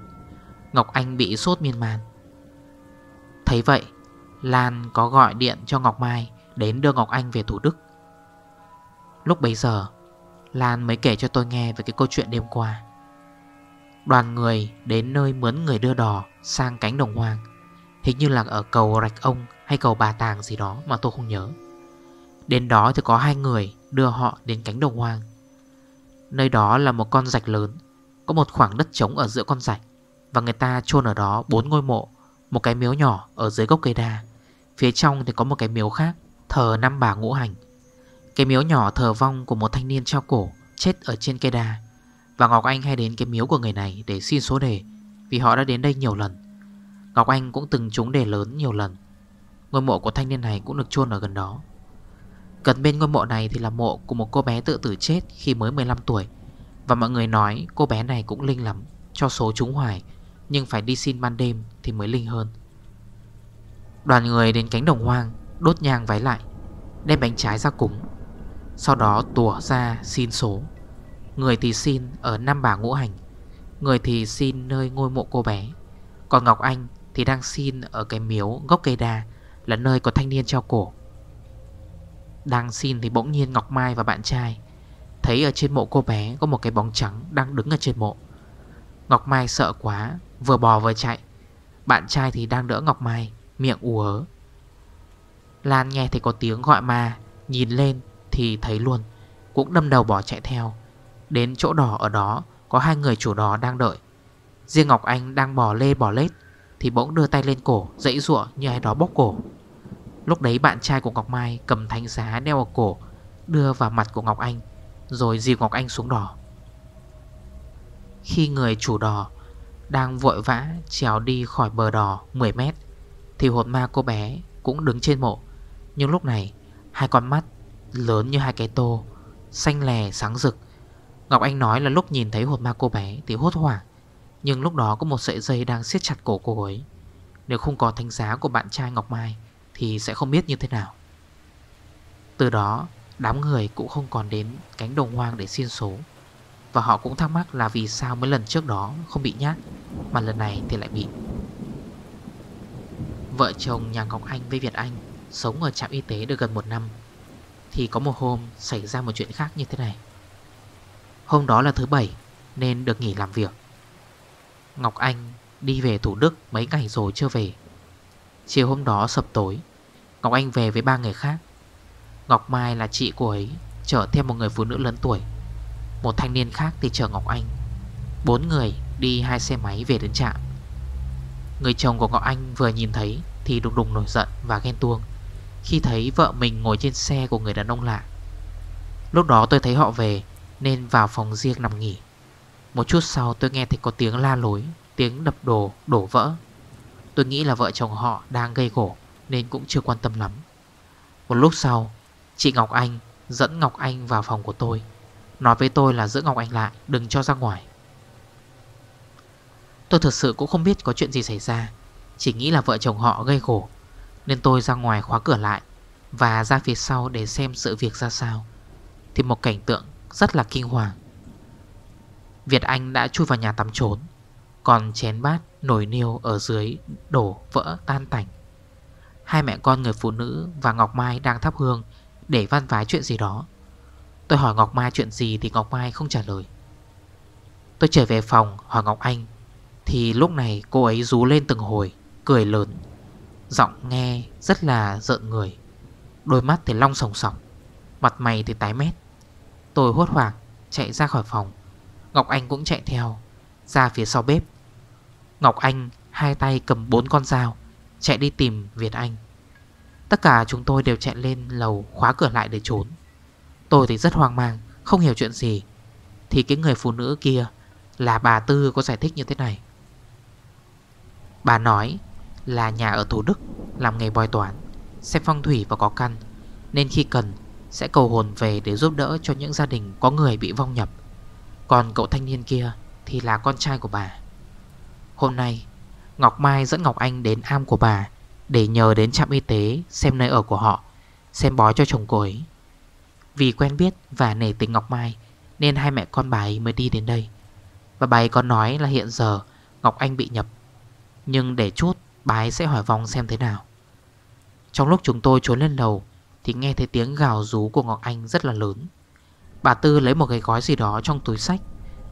Ngọc Anh bị sốt miên man. Thấy vậy, Lan có gọi điện cho Ngọc Mai Đến đưa Ngọc Anh về Thủ Đức. Lúc bấy giờ, Lan mới kể cho tôi nghe về cái câu chuyện đêm qua. Đoàn người đến nơi mướn người đưa đò sang cánh đồng hoang. Hình như là ở cầu Rạch Ông hay cầu Bà Tàng gì đó mà tôi không nhớ. Đến đó thì có hai người đưa họ đến cánh đồng hoang. Nơi đó là một con rạch lớn, Có một khoảng đất trống ở giữa con rạch Và người ta chôn ở đó bốn ngôi mộ một cái miếu nhỏ ở dưới gốc cây đa. Phía trong thì có một cái miếu khác, Thờ năm bà ngũ hành. Cái miếu nhỏ thờ vong của một thanh niên treo cổ, Chết ở trên cây đa. Và Ngọc Anh hay đến cái miếu của người này Để xin số đề, Vì họ đã đến đây nhiều lần. Ngọc Anh cũng từng trúng đề lớn nhiều lần. Ngôi mộ của thanh niên này cũng được chôn ở gần đó. Gần bên ngôi mộ này thì là mộ của một cô bé tự tử chết khi mới 15 tuổi. Và mọi người nói cô bé này cũng linh lắm, Cho số trúng hoài. Nhưng phải đi xin ban đêm thì mới linh hơn. Đoàn người đến cánh đồng hoang, Đốt nhang váy lại, Đem bánh trái ra cúng. Sau đó tủa ra xin số. Người thì xin ở năm bà ngũ hành, Người thì xin nơi ngôi mộ cô bé. Còn Ngọc Anh thì đang xin ở cái miếu gốc cây đa, Là nơi có thanh niên treo cổ. Đang xin thì bỗng nhiên Ngọc Mai và bạn trai Thấy ở trên mộ cô bé có một cái bóng trắng đang đứng ở trên mộ. Ngọc Mai sợ quá Vừa bò vừa chạy. Bạn trai thì đang đỡ Ngọc Mai, Miệng ù ớ. Lan nghe thấy có tiếng gọi ma, Nhìn lên thì thấy luôn, Cũng đâm đầu bỏ chạy theo. Đến chỗ đỏ ở đó, Có hai người chủ đò đang đợi. Riêng Ngọc Anh đang bò lê bò lết, Thì bỗng đưa tay lên cổ, Dãy ruộng như ai đó bóc cổ. Lúc đấy bạn trai của Ngọc Mai cầm thanh giá đeo ở cổ, Đưa vào mặt của Ngọc Anh, Rồi dìu Ngọc Anh xuống đò. Khi người chủ đò đang vội vã trèo đi khỏi bờ đò 10 mét, Thì hồn ma cô bé cũng đứng trên mộ. Nhưng lúc này, Hai con mắt lớn như hai cái tô, Xanh lè sáng rực. Ngọc Anh nói là lúc nhìn thấy hồn ma cô bé Thì hốt hoảng, Nhưng lúc đó có một sợi dây đang siết chặt cổ cô ấy. Nếu không có thanh giá của bạn trai Ngọc Mai Thì sẽ không biết như thế nào. Từ đó, Đám người cũng không còn đến cánh đồng hoang để xin số. Và họ cũng thắc mắc là vì sao mấy lần trước đó không bị nhát, Mà lần này thì lại bị. Vợ chồng nhà Ngọc Anh với Việt Anh Sống ở trạm y tế được gần một năm, Thì có một hôm xảy ra một chuyện khác như thế này. Hôm đó là thứ bảy, Nên được nghỉ làm việc. Ngọc Anh đi về Thủ Đức mấy ngày rồi chưa về. Chiều hôm đó sập tối, Ngọc Anh về với ba người khác. Ngọc Mai là chị của ấy, Chở thêm một người phụ nữ lớn tuổi. Một thanh niên khác thì chở Ngọc Anh. Bốn người đi hai xe máy về đến trạm. Người chồng của Ngọc Anh vừa nhìn thấy Thì đùng đùng nổi giận và ghen tuông. Khi thấy vợ mình ngồi trên xe của người đàn ông lạ. Lúc đó tôi thấy họ về Nên vào phòng riêng nằm nghỉ. Một chút sau tôi nghe thấy có tiếng la lối Tiếng đập đồ, đổ vỡ. Tôi nghĩ là vợ chồng họ đang gây gỗ Nên cũng chưa quan tâm lắm. Một lúc sau Chị Ngọc Anh dẫn Ngọc Anh vào phòng của tôi. Nói với tôi là giữ Ngọc Anh lại, Đừng cho ra ngoài. Tôi thật sự cũng không biết có chuyện gì xảy ra, Chỉ nghĩ là vợ chồng họ gây khổ Nên tôi ra ngoài khóa cửa lại Và ra phía sau để xem sự việc ra sao. Thì một cảnh tượng rất là kinh hoàng. Việt Anh đã chui vào nhà tắm trốn, Còn chén bát nồi niêu ở dưới đổ vỡ tan tành. Hai mẹ con người phụ nữ và Ngọc Mai đang thắp hương Để văn vái chuyện gì đó. Tôi hỏi Ngọc Mai chuyện gì thì Ngọc Mai không trả lời. Tôi trở về phòng, hỏi Ngọc Anh. Thì lúc này cô ấy rú lên từng hồi, Cười lớn. Giọng nghe rất là giận người. Đôi mắt thì long sòng sọc, Mặt mày thì tái mét. Tôi hốt hoảng, chạy ra khỏi phòng. Ngọc Anh cũng chạy theo, Ra phía sau bếp. Ngọc Anh hai tay cầm bốn con dao, Chạy đi tìm Việt Anh. Tất cả chúng tôi đều chạy lên lầu khóa cửa lại để trốn. Tôi thì rất hoang mang, Không hiểu chuyện gì. Thì cái người phụ nữ kia Là bà Tư có giải thích như thế này. Bà nói là nhà ở Thủ Đức, Làm nghề bói toán Xem phong thủy và có căn, Nên khi cần Sẽ cầu hồn về để giúp đỡ cho những gia đình có người bị vong nhập. Còn cậu thanh niên kia thì là con trai của bà. Hôm nay, Ngọc Mai dẫn Ngọc Anh đến am của bà Để nhờ đến trạm y tế xem nơi ở của họ, Xem bói cho chồng cô ấy. Vì quen biết và nể tình Ngọc Mai, Nên hai mẹ con bà ấy mới đi đến đây. Và bà ấy có nói là hiện giờ Ngọc Anh bị nhập, Nhưng để chút bà ấy sẽ hỏi vòng xem thế nào. Trong lúc chúng tôi trốn lên lầu Thì nghe thấy tiếng gào rú của Ngọc Anh rất là lớn. Bà Tư lấy một cái gói gì đó trong túi sách,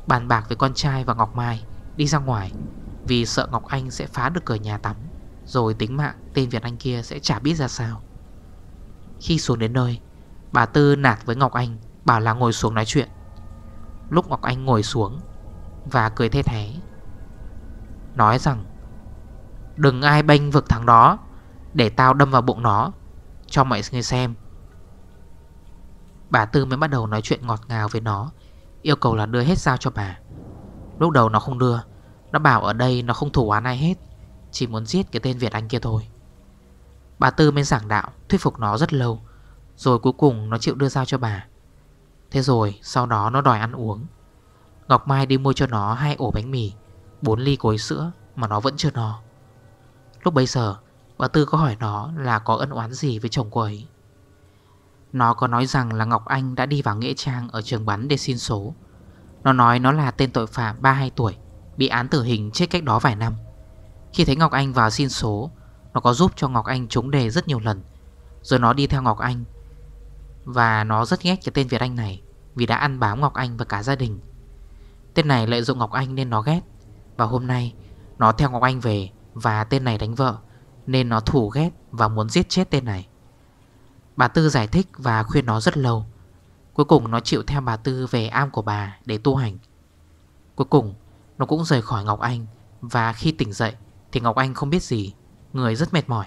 Bàn bạc với con trai và Ngọc Mai Đi ra ngoài Vì sợ Ngọc Anh sẽ phá được cửa nhà tắm, Rồi tính mạng tên Việt Anh kia sẽ chả biết ra sao. Khi xuống đến nơi Bà Tư nạt với Ngọc Anh, Bảo là ngồi xuống nói chuyện. Lúc Ngọc Anh ngồi xuống Và cười thê thế Nói rằng, Đừng ai bênh vực thằng đó, Để tao đâm vào bụng nó, Cho mọi người xem. Bà Tư mới bắt đầu nói chuyện ngọt ngào với nó, Yêu cầu là đưa hết dao cho bà. Lúc đầu nó không đưa, Nó bảo ở đây nó không thủ án ai hết, Chỉ muốn giết cái tên Việt Anh kia thôi. Bà Tư mới giảng đạo, Thuyết phục nó rất lâu rồi cuối cùng nó chịu đưa dao cho bà. Thế rồi, sau đó nó đòi ăn uống. Ngọc Mai đi mua cho nó hai ổ bánh mì 4 ly cối sữa Mà nó vẫn chưa no. Lúc bây giờ, bà Tư có hỏi nó là có ân oán gì với chồng cô ấy. Nó có nói rằng là Ngọc Anh đã đi vào Nghĩa Trang ở trường bắn để xin số. Nó nói nó là tên tội phạm 32 tuổi, Bị án tử hình chết cách đó vài năm. Khi thấy Ngọc Anh vào xin số, Nó có giúp cho Ngọc Anh trúng đề rất nhiều lần. Rồi nó đi theo Ngọc Anh và nó rất ghét cái tên Việt Anh này Vì đã ăn bám Ngọc Anh và cả gia đình. Tên này lợi dụng Ngọc Anh nên nó ghét. Và hôm nay nó theo Ngọc Anh về Và tên này đánh vợ Nên nó thủ ghét và muốn giết chết tên này. Bà Tư giải thích và khuyên nó rất lâu. Cuối cùng nó chịu theo bà Tư về am của bà để tu hành. Cuối cùng nó cũng rời khỏi Ngọc Anh Và khi tỉnh dậy thì Ngọc Anh không biết gì Người rất mệt mỏi.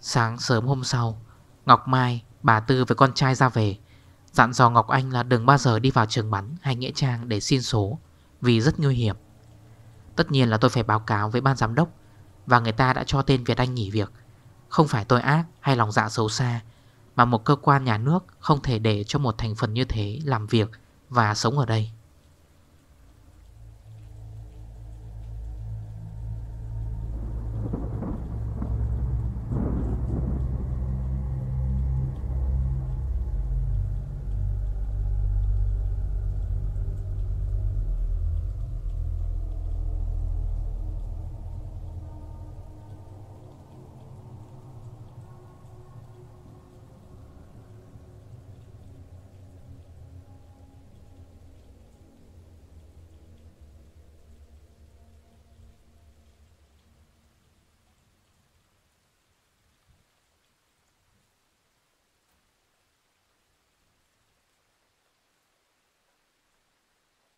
Sáng sớm hôm sau Ngọc Mai, bà Tư với con trai ra về. Dặn dò Ngọc Anh là đừng bao giờ đi vào trường bắn hay nghĩa trang để xin số, Vì rất nguy hiểm. Tất nhiên là tôi phải báo cáo với ban giám đốc, Và người ta đã cho tên Việt Anh nghỉ việc. Không phải tôi ác hay lòng dạ xấu xa, Mà một cơ quan nhà nước không thể để cho một thành phần như thế làm việc và sống ở đây.